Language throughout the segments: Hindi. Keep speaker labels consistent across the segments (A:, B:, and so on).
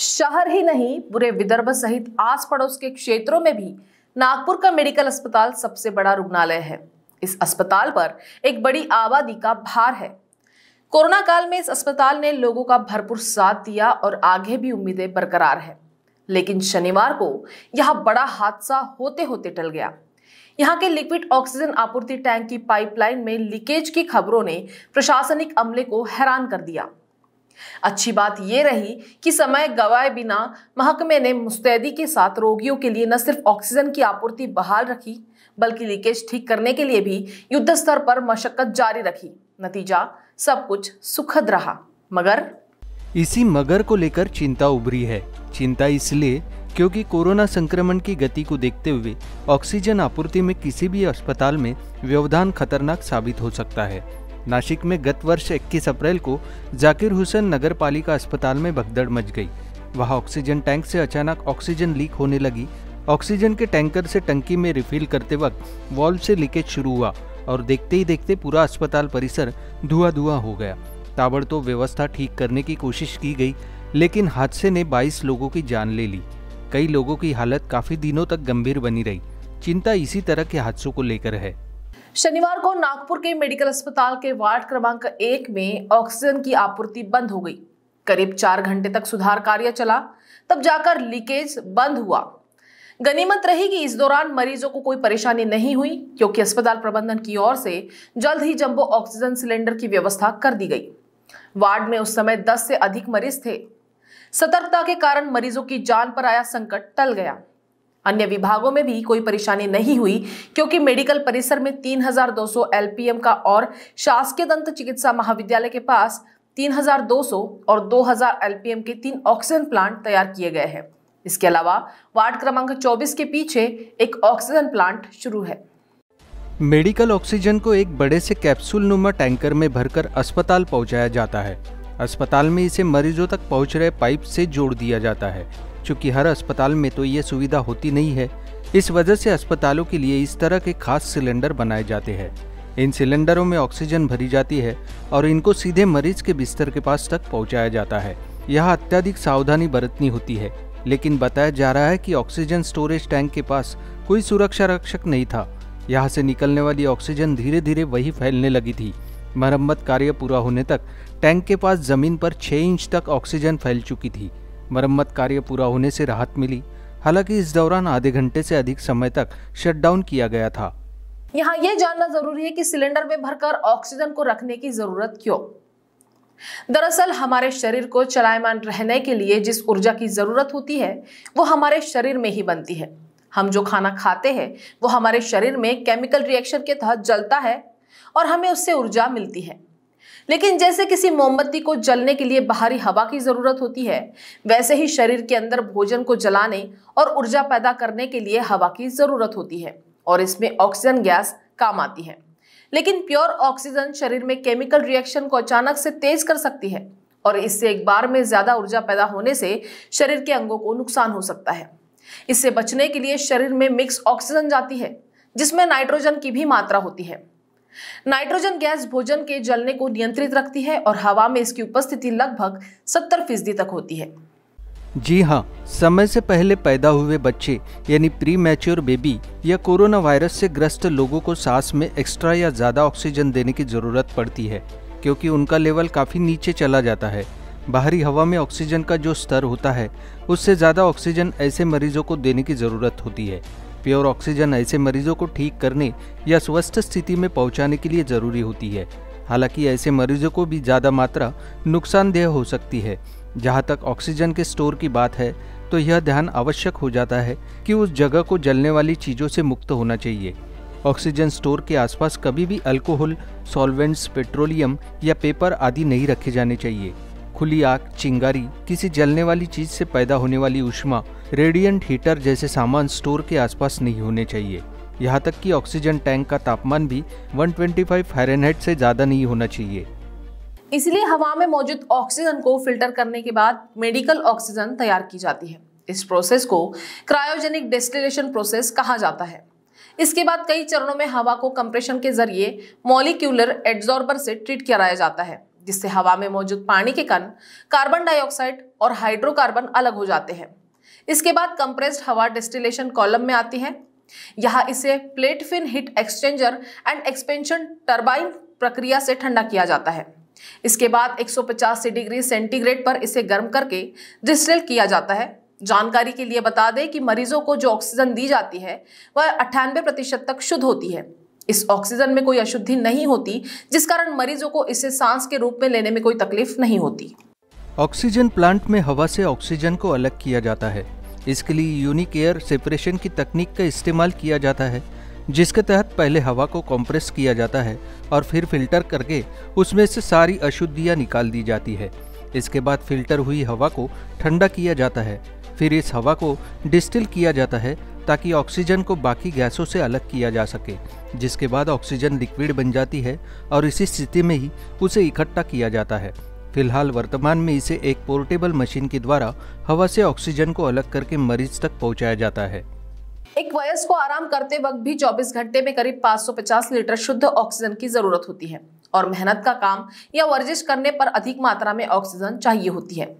A: शहर ही नहीं, पूरे विदर्भ सहित आस पड़ोस के क्षेत्रों में भी नागपुर का मेडिकल अस्पताल सबसे बड़ा रुग्णालय है। इस अस्पताल पर एक बड़ी आबादी का भार है। कोरोना काल में इस अस्पताल ने लोगों का भरपूर साथ दिया और आगे भी उम्मीदें बरकरार है। लेकिन शनिवार को यह बड़ा हादसा होते होते टल गया। यहाँ के लिक्विड ऑक्सीजन आपूर्ति टैंक की पाइपलाइन में लीकेज की खबरों ने प्रशासनिक अमले को हैरान कर दिया। अच्छी बात यह रही कि समय गवाए बिना महकमे ने मुस्तैदी के साथ रोगियों के लिए न सिर्फ़ ऑक्सीजन की आपूर्ति बहाल रखी, बल्कि लीकेज ठीक करने के लिए भी युद्ध स्तर पर मशक्कत जारी रखी। नतीजा, सब कुछ सुखद रहा। मगर
B: इसी मगर को लेकर चिंता उभरी है। चिंता इसलिए क्योंकि कोरोना संक्रमण की गति को देखते हुए ऑक्सीजन आपूर्ति में किसी भी अस्पताल में व्यवधान खतरनाक साबित हो सकता है। नासिक में गत वर्ष 21 अप्रैल को जाकिर हुसैन नगर पालिका अस्पताल में भगदड़ मच गई। वहाँ ऑक्सीजन टैंक से अचानक ऑक्सीजन लीक होने लगी। ऑक्सीजन के टैंकर से टंकी में रिफिल करते वक्त वॉल्व से लीकेज शुरू हुआ और देखते ही देखते पूरा अस्पताल परिसर धुआँ धुआँ हो गया। ताबड़तोड़ व्यवस्था ठीक करने की कोशिश की गई, लेकिन हादसे ने 22 लोगों की जान ले ली। कई लोगों की हालत काफ़ी दिनों तक गंभीर बनी रही। चिंता इसी तरह के हादसों को लेकर है।
A: शनिवार को नागपुर के मेडिकल अस्पताल के वार्ड क्रमांक एक में ऑक्सीजन की आपूर्ति बंद हो गई। करीब चार घंटे तक सुधार कार्य चला, तब जाकर लीकेज बंद हुआ। गनीमत रही कि इस दौरान मरीजों को कोई परेशानी नहीं हुई, क्योंकि अस्पताल प्रबंधन की ओर से जल्द ही जंबो ऑक्सीजन सिलेंडर की व्यवस्था कर दी गई। वार्ड में उस समय 10 से अधिक मरीज़ थे। सतर्कता के कारण मरीजों की जान पर आया संकट टल गया। अन्य विभागों में भी कोई परेशानी नहीं हुई, क्योंकि मेडिकल परिसर में 3200 एलपीएम का और शासकीय दंत चिकित्सा महाविद्यालय के पास 3200 और 2000 एलपीएम के तीन ऑक्सीजन प्लांट तैयार किए गए हैं। इसके अलावा वार्ड क्रमांक 24 के पीछे एक ऑक्सीजन प्लांट शुरू है।
B: मेडिकल ऑक्सीजन को एक बड़े से कैप्सूल नुमा टैंकर में भरकर अस्पताल पहुँचाया जाता है। अस्पताल में इसे मरीजों तक पहुँच रहे पाइप से जोड़ दिया जाता है। क्योंकि हर अस्पताल में तो ये सुविधा होती नहीं है, इस वजह से अस्पतालों के लिए इस तरह के खास सिलेंडर बनाए जाते हैं। इन सिलेंडरों में ऑक्सीजन भरी जाती है और इनको सीधे मरीज़ के बिस्तर के पास तक पहुँचाया जाता है। यहाँ अत्याधिक सावधानी बरतनी होती है, लेकिन बताया जा रहा है कि ऑक्सीजन स्टोरेज टैंक के पास कोई सुरक्षा रक्षक नहीं था। यहाँ से निकलने वाली ऑक्सीजन धीरे धीरे वही फैलने लगी थी। मरम्मत कार्य पूरा होने तक टैंक के पास ज़मीन पर 6 इंच तक ऑक्सीजन फैल चुकी थी। मरम्मत कार्य पूरा होने से राहत मिली। हालाँकि इस दौरान आधे घंटे से अधिक समय तक शटडाउन किया गया था।
A: यहाँ यह जानना ज़रूरी है कि सिलेंडर में भरकर ऑक्सीजन को रखने की ज़रूरत क्यों? दरअसल, हमारे शरीर को चलायमान रहने के लिए जिस ऊर्जा की ज़रूरत होती है, वो हमारे शरीर में ही बनती है। हम जो खाना खाते हैं, वो हमारे शरीर में केमिकल रिएक्शन के तहत जलता है और हमें उससे ऊर्जा मिलती है। लेकिन जैसे किसी मोमबत्ती को जलने के लिए बाहरी हवा की ज़रूरत होती है, वैसे ही शरीर के अंदर भोजन को जलाने और ऊर्जा पैदा करने के लिए हवा की ज़रूरत होती है और इसमें ऑक्सीजन गैस काम आती है। लेकिन प्योर ऑक्सीजन शरीर में केमिकल रिएक्शन को अचानक से तेज कर सकती है और इससे एक बार में ज़्यादा ऊर्जा पैदा होने से शरीर के अंगों को नुकसान हो सकता है। इससे बचने के लिए शरीर में मिक्स ऑक्सीजन जाती है, जिसमें नाइट्रोजन की भी मात्रा होती है। नाइट्रोजन गैस भोजन के जलने को नियंत्रित रखती है और हवा में इसकी उपस्थिति लगभग 70 फ़ीसदी तक होती है।
B: जी हाँ समय से पहले पैदा हुए बच्चे, यानी प्री मैच्योर बेबी या कोरोना वायरस से ग्रस्त लोगों को सांस में एक्स्ट्रा या ज़्यादा ऑक्सीजन देने की ज़रूरत पड़ती है, क्योंकि उनका लेवल काफ़ी नीचे चला जाता है। बाहरी हवा में ऑक्सीजन का जो स्तर होता है, उससे ज़्यादा ऑक्सीजन ऐसे मरीजों को देने की ज़रूरत होती है। प्योर ऑक्सीजन ऐसे मरीजों को ठीक करने या स्वस्थ स्थिति में पहुँचाने के लिए ज़रूरी होती है। हालाँकि ऐसे मरीजों को भी ज़्यादा मात्रा नुकसानदेह हो सकती है। जहाँ तक ऑक्सीजन के स्टोर की बात है तो यह ध्यान आवश्यक हो जाता है कि उस जगह को जलने वाली चीज़ों से मुक्त होना चाहिए। ऑक्सीजन स्टोर के आसपास कभी भी अल्कोहल, सॉल्वेंट्स, पेट्रोलियम या पेपर आदि नहीं रखे जाने चाहिए। खुली आग, चिंगारी, किसी जलने वाली चीज़ से पैदा होने वाली उष्मा रेडियंट हीटर जैसे सामान स्टोर के आसपास नहीं होने चाहिए। यहाँ तक कि ऑक्सीजन टैंक का तापमान भी 125 फ़ारेनहाइट से ज़्यादा नहीं होना चाहिए।
A: इसलिए हवा में मौजूद ऑक्सीजन को फ़िल्टर करने के बाद मेडिकल ऑक्सीजन तैयार की जाती है। इस प्रोसेस को क्रायोजेनिक डिस्टिलेशन प्रोसेस कहा जाता है। इसके बाद कई चरणों में हवा को कंप्रेशन के ज़रिए मॉलिक्यूलर एड्जॉर्बर से ट्रीट कराया जाता है। जिससे हवा में मौजूद पानी के कण कार्बन डाइऑक्साइड और हाइड्रोकार्बन अलग हो जाते हैं। इसके बाद कंप्रेस्ड हवा डिस्टिलेशन कॉलम में आती है। यहाँ इसे plate fin heat exchanger and expansion turbine प्रक्रिया से ठंडा किया जाता है। इसके बाद 150 डिग्री सेंटीग्रेड पर इसे गर्म करके डिस्टिल किया जाता है। जानकारी के लिए बता दें कि मरीजों को जो ऑक्सीजन दी जाती है, वह अट्ठानवे प्रतिशत तक शुद्ध होती है। इस ऑक्सीजन में कोई अशुद्धि नहीं होती, जिस कारण मरीजों को इसे सांस के रूप में लेने में कोई तकलीफ़ नहीं होती।
B: ऑक्सीजन प्लांट में हवा से ऑक्सीजन को अलग किया जाता है। इसके लिए यूनिक एयर सेपरेशन की तकनीक का इस्तेमाल किया जाता है, जिसके तहत पहले हवा को कंप्रेस किया जाता है और फिर फ़िल्टर करके उसमें से सारी अशुद्धियाँ निकाल दी जाती है। इसके बाद फ़िल्टर हुई हवा को ठंडा किया जाता है। फिर इस हवा को डिस्टिल किया जाता है ताकि ऑक्सीजन को बाकी गैसों से अलग किया जा सके, जिसके बाद ऑक्सीजन लिक्विड बन जाती है और इसी स्थिति में ही उसे इकट्ठा किया जाता है। फ़िलहाल वर्तमान में इसे एक पोर्टेबल मशीन के द्वारा हवा से ऑक्सीजन को अलग करके मरीज़ तक पहुँचाया जाता है।
A: एक वयस्क को आराम करते वक्त भी 24 घंटे में करीब 550 लीटर शुद्ध ऑक्सीजन की ज़रूरत होती है और मेहनत का काम या वर्जिश करने पर अधिक मात्रा में ऑक्सीजन चाहिए होती है।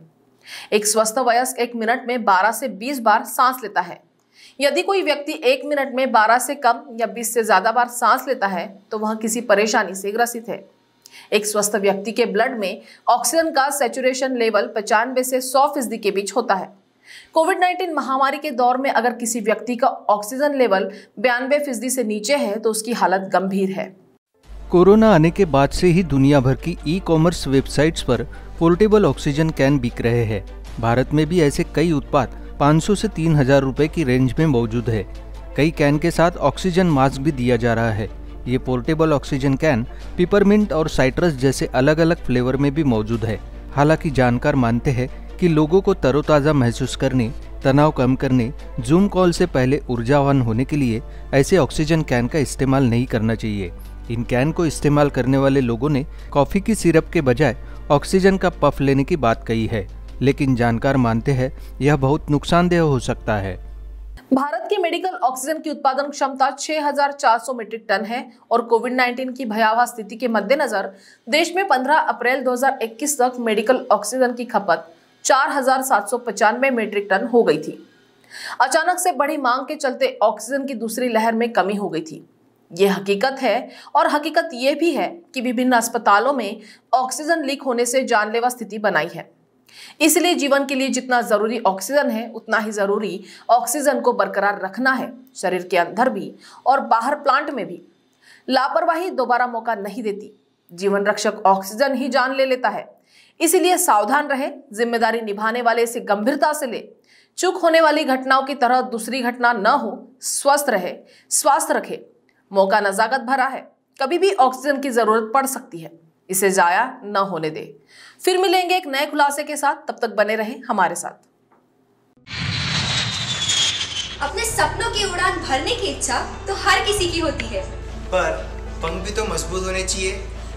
A: एक स्वस्थ वयस्क एक मिनट में 12 से 20 बार सांस लेता है। यदि कोई व्यक्ति एक मिनट में 12 से कम या 20 से ज़्यादा बार सांस लेता है तो वह किसी परेशानी से ग्रसित है। एक स्वस्थ व्यक्ति के ब्लड में ऑक्सीजन का सेचुरेशन लेवल पचानवे से सौ फ़ीसदी के बीच होता है। कोविड 19 महामारी के दौर में अगर किसी व्यक्ति का ऑक्सीजन लेवल बयानवे फ़ीसदी से नीचे है तो उसकी हालत गंभीर है।
B: कोरोना आने के बाद से ही दुनिया भर की ई कॉमर्स वेबसाइट्स पर पोर्टेबल ऑक्सीजन कैन बिक रहे हैं। भारत में भी ऐसे कई उत्पाद 500 से तीन हज़ार रुपए की रेंज में मौजूद है। कई कैन के साथ ऑक्सीजन मास्क भी दिया जा रहा है। ये पोर्टेबल ऑक्सीजन कैन, पिपरमिंट और साइट्रस जैसे अलग अलग फ्लेवर में भी मौजूद है। हालाँकि जानकार मानते हैं कि लोगों को तरोताज़ा महसूस करने, तनाव कम करने, जूम कॉल से पहले ऊर्जावान होने के लिए ऐसे ऑक्सीजन कैन का इस्तेमाल नहीं करना चाहिए। इन कैन को इस्तेमाल करने वाले लोगों ने कॉफ़ी की सिरप के बजाय ऑक्सीजन का पफ लेने की बात कही है। लेकिन जानकार मानते हैं यह बहुत नुकसानदेह हो सकता है।
A: भारत की मेडिकल ऑक्सीजन की उत्पादन क्षमता 6,400 मीट्रिक टन है और कोविड 19 की भयावह स्थिति के मद्देनजर देश में 15 अप्रैल 2021 तक मेडिकल ऑक्सीजन की खपत चार मीट्रिक टन हो गई थी। अचानक से बड़ी मांग के चलते ऑक्सीजन की दूसरी लहर में कमी हो गई थी। ये हकीकत है और हकीकत ये भी है कि विभिन्न अस्पतालों में ऑक्सीजन लीक होने से जानलेवा स्थिति बनाई है। इसलिए जीवन के लिए जितना ज़रूरी ऑक्सीजन है, उतना ही ज़रूरी ऑक्सीजन को बरकरार रखना है, शरीर के अंदर भी और बाहर प्लांट में भी। लापरवाही दोबारा मौका नहीं देती। जीवन रक्षक ऑक्सीजन ही जान ले लेता है। इसीलिए सावधान रहे, ज़िम्मेदारी निभाने वाले इसे गंभीरता से ले। चूक होने वाली घटनाओं की तरह दूसरी घटना न हो, स्वस्थ रहे स्वास्थ्य रखे। मौका नजाकत भरा है। कभी भी ऑक्सीजन की ज़रूरत पड़ सकती है। इसे जाया न होने दे। फिर मिलेंगे एक नए खुलासे के साथ। तब तक बने रहे हमारे साथ।
C: अपने सपनों की उड़ान भरने की इच्छा तो हर किसी की होती है।
D: पर पंख भी तो मज़बूत होने चाहिए।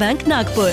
E: Bank Nagpur